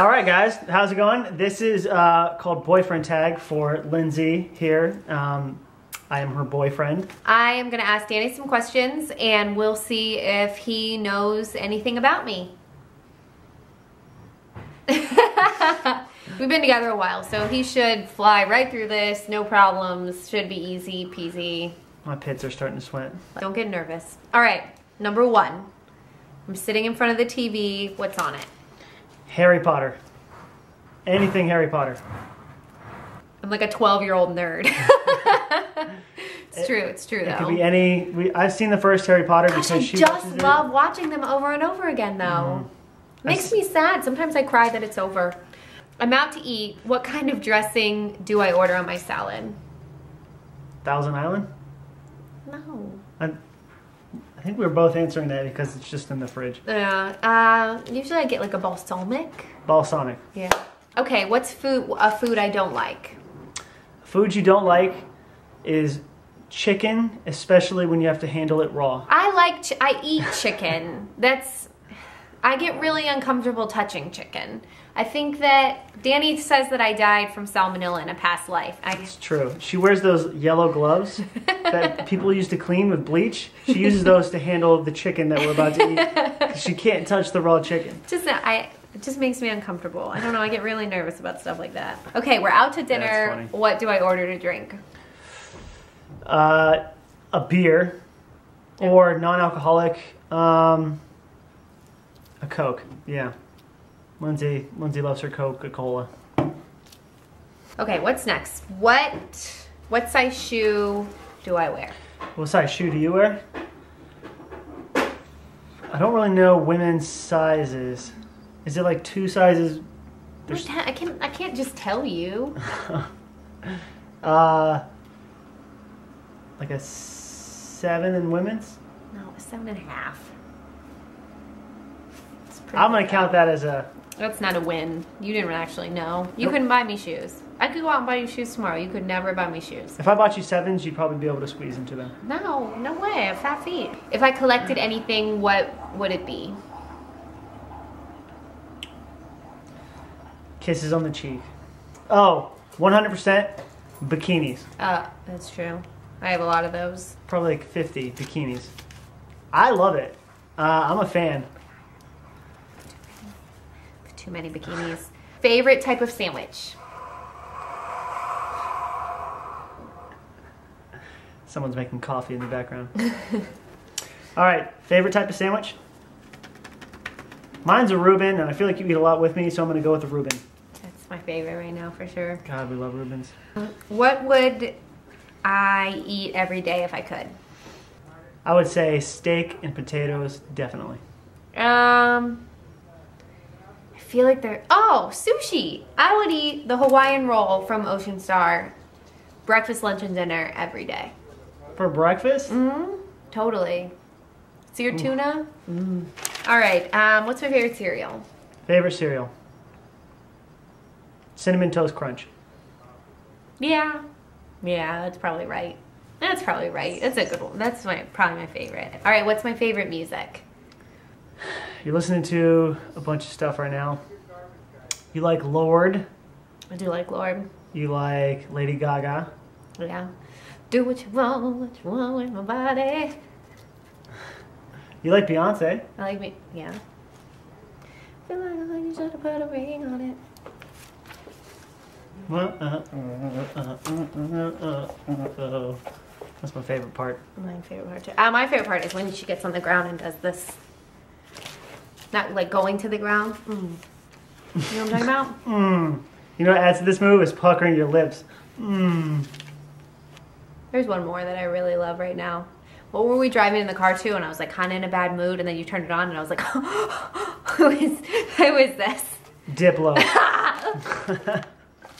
All right, guys, how's it going? This is uh, called Boyfriend Tag for Lindsey here. Um, I am her boyfriend. I am gonna ask Danny some questions and we'll see if he knows anything about me. We've been together a while, so he should fly right through this, no problems, should be easy peasy. My pits are starting to sweat. Don't get nervous. All right, number one. I'm sitting in front of the TV. What's on it? Harry Potter. Anything Harry Potter. I'm like a 12 year old nerd. it's true. It's true It though. could be any. We, I've seen the first Harry Potter Gosh, because I she just watches it. love watching them over and over again though. Mm-hmm. Makes That's- me sad. Sometimes I cry that it's over. I'm out to eat. What kind of dressing do I order on my salad? Thousand Island. No. I, I think we were both answering that because it's just in the fridge. Yeah. Uh, usually I get like a balsamic. Balsamic. Yeah. Okay. What's food? A food I don't like. Food you don't like is chicken, especially when you have to handle it raw. I like. Ch- I eat chicken. That's. I get really uncomfortable touching chicken. I think that Danny says that I died from salmonella in a past life. I, It's true. She wears those yellow gloves that people used to clean with bleach. She uses those to handle the chicken that we're about to eat. She can't touch the raw chicken. just I it just makes me uncomfortable. I don't know. I get really nervous about stuff like that. Okay, we're out to dinner. What do I order to drink? Uh, a beer or non-alcoholic. Um, a Coke. Yeah. Lindsey. Lindsey loves her Coca-Cola. Okay, what's next? What what size shoe do I wear? What size shoe do you wear? I don't really know women's sizes. Is it like two sizes? There's- I can't I can't just tell you. Uh, like a seven in women's. No, a seven and a half. I'm gonna count that as a. That's not a win. You didn't actually know. You couldn't buy me shoes. I could go out and buy you shoes tomorrow. You could never buy me shoes. If I bought you sevens, you'd probably be able to squeeze into them. No, no way. I have fat feet. If I collected anything, what would it be? Kisses on the cheek. Oh, 100% bikinis. Uh, that's true. I have a lot of those. Probably like 50 bikinis. I love it. Uh, I'm a fan. Too many bikinis. Favorite type of sandwich? Someone's making coffee in the background. All right, favorite type of sandwich? Mine's a Reuben, and I feel like you eat a lot with me, so I'm gonna go with a Reuben. That's my favorite right now for sure. God, we love Reubens. What would I eat every day if I could? I would say steak and potatoes, definitely. Um, feel like they're oh sushi. I would eat the Hawaiian roll from Ocean Star, breakfast, lunch, and dinner every day. For breakfast? Mm-hmm. Totally. So your tuna. Mm. All right. Um, what's my favorite cereal? Favorite cereal? Cinnamon Toast Crunch. Yeah. Yeah, that's probably right. That's probably right. That's a good one. That's my probably my favorite. All right. What's my favorite music? You're listening to a bunch of stuff right now. You like Lorde. I do like Lorde. You like Lady Gaga. Yeah. Do what you want, what you want with my body. You like Beyonce. I like me. Yeah. Feel like you should have put a ring on it. Uh, uh, uh. That's my favorite part. My favorite part too. Uh, my favorite part is when she gets on the ground and does this. Not like going to the ground. Mm. You know what I'm talking about? Mmm. You know what adds to this move is puckering your lips. Mmm. There's one more that I really love right now. What were we driving in the car to? And I was like kind of in a bad mood, and then you turned it on, and I was like, who is who is this? Diplo.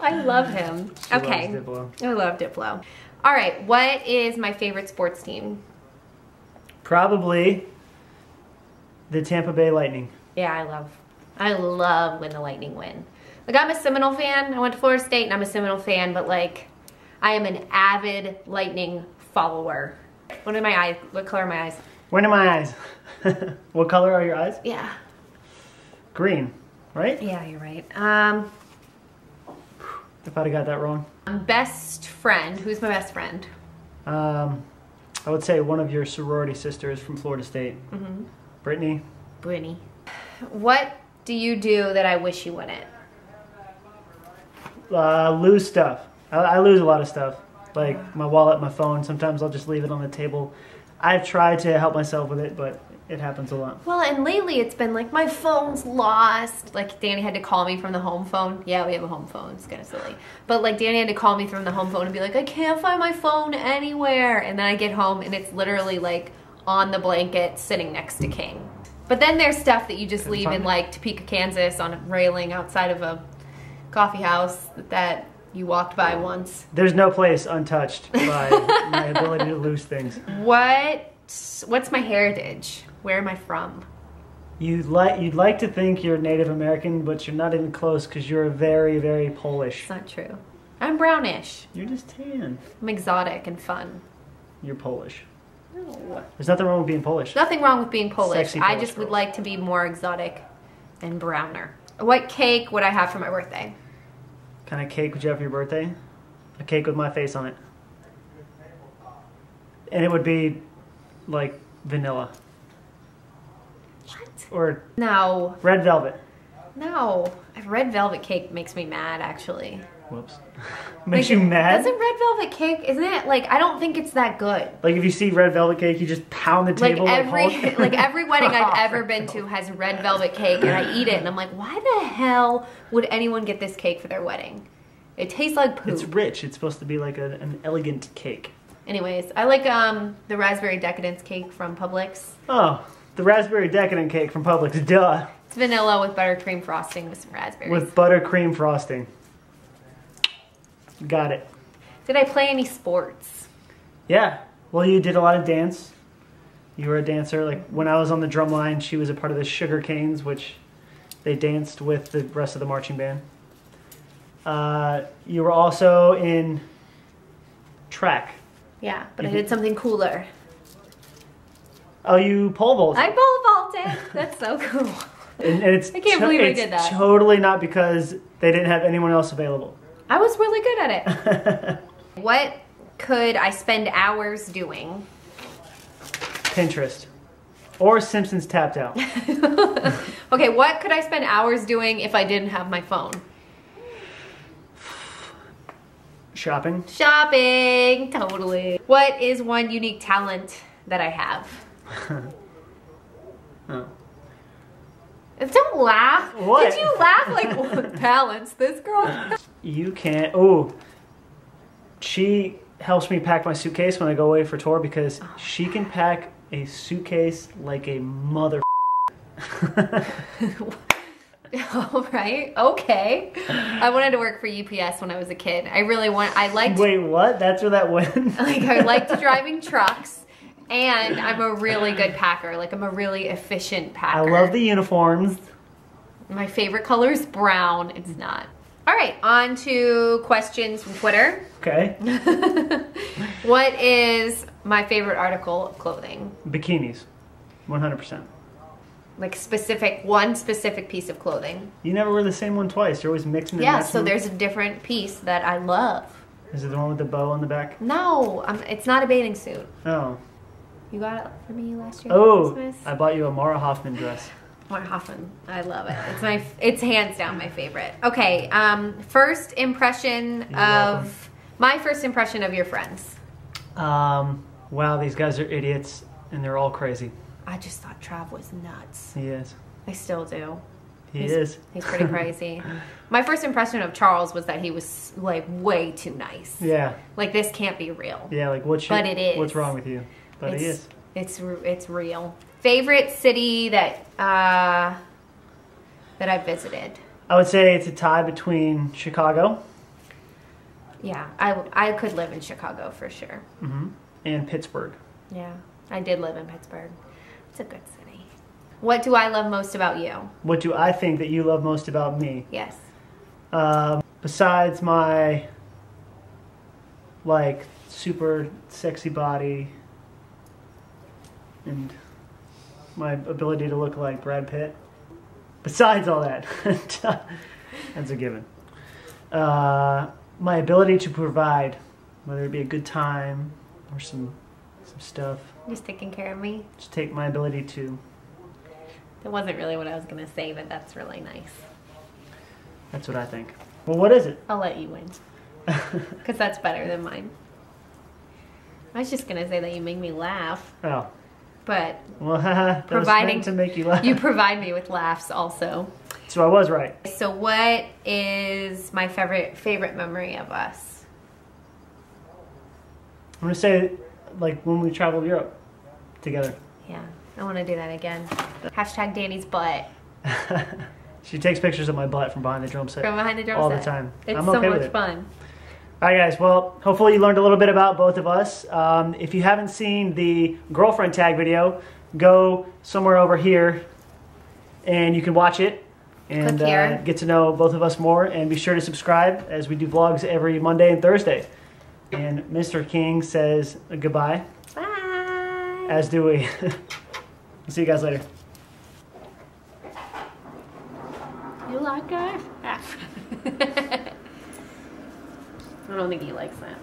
I love him. She okay, loves Diplo. I love Diplo. All right, what is my favorite sports team? Probably the Tampa Bay Lightning. Yeah, I love. I love when the Lightning win. Like I'm a Seminole fan. I went to Florida State, and I'm a Seminole fan. But like, I am an avid Lightning follower. What are my eyes? What color are my eyes? When are my eyes? what color are your eyes? Yeah. Green. right? Yeah, you're right. Um, If I'd have got that wrong. best friend. Who's my best friend? Um, I would say one of your sorority sisters from Florida State, Mm-hmm. Brittany. Brittany. What do you do that I wish you wouldn't? Uh, lose stuff. I, I lose a lot of stuff, like my wallet, my phone. Sometimes I'll just leave it on the table. I've tried to help myself with it, but it happens a lot. Well, and lately it's been like my phone's lost. Like Danny had to call me from the home phone. Yeah, we have a home phone. It's kind of silly. But like Danny had to call me from the home phone and be like, I can't find my phone anywhere. And then I get home and it's literally like on the blanket sitting next to King. But then there's stuff that you just leave in like Topeka, Kansas on a railing outside of a coffee house that you walked by once. There's no place untouched by my ability to lose things. What what's my heritage? Where am I from? You'd like you'd like to think you're Native American, but you're not even close because you're very very Polish. It's not true. I'm brownish. You're just tan. I'm exotic and fun. You're Polish. No. There's nothing wrong with being Polish. Nothing wrong with being Polish. Sexy I Polish just would like to be more exotic and browner. What cake would I have for my birthday? Kind of cake would you have for your birthday? A cake with my face on it. And it would be like vanilla What? or No, red velvet. no. Red velvet cake makes me mad, actually. Whoops. Makes Like, you mad? Doesn't red velvet cake? Isn't it like? I don't think it's that good. Like if you see red velvet cake, you just pound the table. Like every like every wedding I've ever been to has red velvet cake, and I eat it, and I'm like, why the hell would anyone get this cake for their wedding? It tastes like poop. It's rich. It's supposed to be like a, an elegant cake. Anyways, I like um the raspberry decadence cake from Publix. Oh, the raspberry decadent cake from Publix. Duh. It's vanilla with buttercream frosting with some raspberries. With buttercream frosting. Got it. Did I play any sports? Yeah. Well, you did a lot of dance. You were a dancer. Like when I was on the drum line, she was a part of the Sugar Canes, which they danced with the rest of the marching band. Uh, you were also in track. Yeah, but I Mhm. did something cooler. Oh, you pole vaulted. I pole vaulted. That's so cool. and, and it's I can't believe I did that. Totally not because they didn't have anyone else available. I was really good at it. what could I spend hours doing? Pinterest. Or Simpsons tapped out. Okay, what could I spend hours doing if I didn't have my phone? Shopping. Shopping, totally. What is one unique talent that I have? Oh. Don't laugh. What? Did you laugh like balance? This girl. You can't. Oh, she helps me pack my suitcase when I go away for tour because she can pack a suitcase like a mother. All right. Okay. I wanted to work for UPS when I was a kid. I really want. I liked. Wait, what? That's where that went. Like I liked driving trucks, and I'm a really good packer. Like I'm a really efficient packer. I love the uniforms. My favorite color is brown. It's not. All right. On to questions from Twitter. Okay, What is my favorite article of clothing? bikinis, one hundred percent. Like specific, one specific piece of clothing. You never wear the same one twice. You're always mixing and Yeah. matching So there's a different piece that I love. Is it the one with the bow on the back? No, um, it's not a bathing suit. Oh, You got it for me last year. oh! Christmas? I bought you a Mara Hoffman dress. Mara Hoffman. I love it. It's my it's hands down my favorite. Okay, um first impression You're of welcome. my first impression of your friends. Um, wow, these guys are idiots and they're all crazy. I just thought Trav was nuts. He is. I still do. He he's, is. He's pretty crazy. my first impression of Charles was that he was like way too nice. Yeah, Like this can't be real. yeah. Like what? Should, But it is. What's wrong with you? But it's, is. It's it's real. Favorite city that uh that I visited. I would say it's a tie between Chicago Yeah, I I could live in Chicago for sure. Mm -hmm. and Pittsburgh. Yeah, I did live in Pittsburgh. It's a good city. What do I love most about you? What do I think that you love most about me? Yes. Um, besides my like super sexy body and my ability to look like Brad Pitt. besides all that, that's a given. Uh, my ability to provide, whether it be a good time or some some stuff, Just taking care of me. just take my ability to. That wasn't really what I was gonna say, but that's really nice. That's what I think. Well, what is it? I'll let you win. Because that's better than mine. I was just gonna say that you make me laugh, oh, but well, Providing- to make you laugh. you provide me with laughs also. so I was right. So what is my favorite favorite memory of us? I'm gonna say, like when we traveled Europe together. Yeah, I want to do that again. Hashtag Danny's butt she takes pictures of my butt from behind the drum set from behind the drum all set. the time. It's I'm so okay with much fun. All right, guys. Well, hopefully you learned a little bit about both of us. Um, if you haven't seen the girlfriend tag video, go somewhere over here, and you can watch it and uh, get to know both of us more. And be sure to subscribe as we do vlogs every Monday and Thursday. And Mr. King says goodbye, Bye. as do we. See you guys later. You like us? I don't think he likes that.